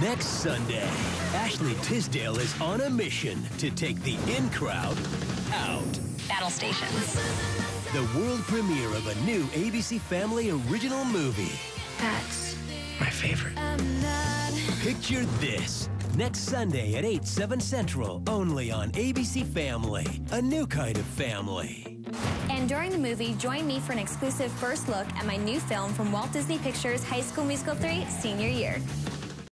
Next Sunday, Ashley Tisdale is on a mission to take the in crowd out. Battle stations. The world premiere of a new ABC Family original movie. That's my favorite. Picture this. Next Sunday at 8, 7 Central, only on ABC Family. A new kind of family. And during the movie, join me for an exclusive first look at my new film from Walt Disney Pictures High School Musical 3 Senior Year.